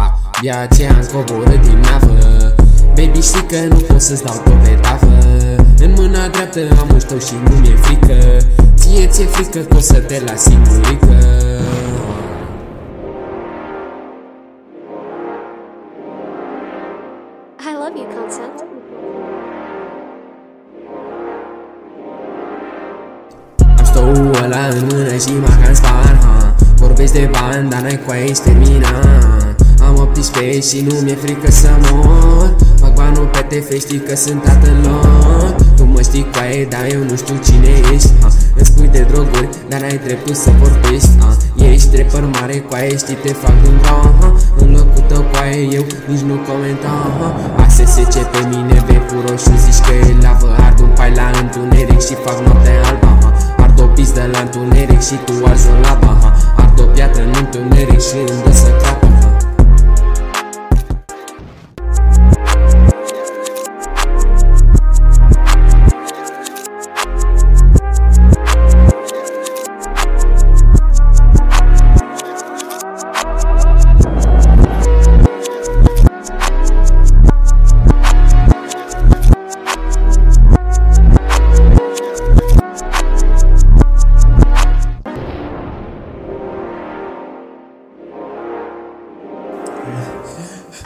ha De aceea îmi coboră din navă. Baby știi că nu pot să-ți dau tot pe tavă. În mâna dreaptă am un ștou și nu mi-e frică. Ție ți-e frică că o să te las singurică. I love you, Concept. Am stoul ăla în mână și mă ca spar, ha Vorbești de bani, dar n-ai cu aici termina Am 18 și nu mi-e frică să mor Fac banul pe TV, știi că sunt tatăl lor Tu mă știi cu aia, dar eu nu știu cine ești ha. Îmi spui de droguri, dar n-ai dreptul să vorbești ha. Ești trepăr mare cu aia, știi te fac un ha. În locul tău cu aia, eu nici nu comenta ha. ASS ce pe mine vei puro și zici că e lavă Ard un pai la întuneric și fac noapte alba ha. Ard o pizdă la întuneric și tu arzi o laba ha. Ard o piatră în întuneric și îmi dă să capă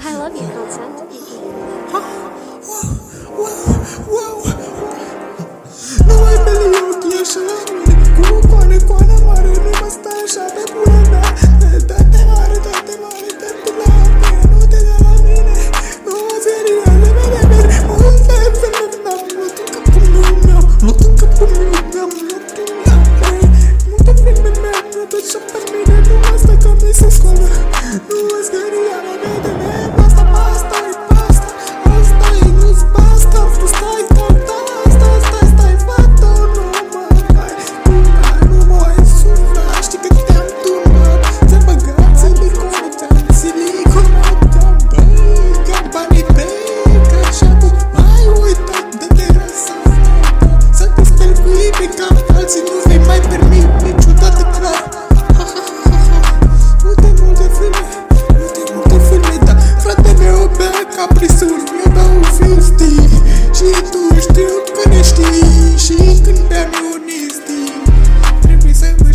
I love you, Concept. Whoa, whoa, versuri mi-o dau festii Și tu știu că ne știi. Și când te-am onestii Trebuie să mă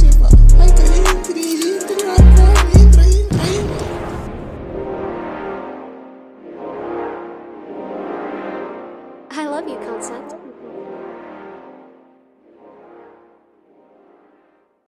ceva Hai că intri, intri acum Intră, intră, intră. I love you, concept.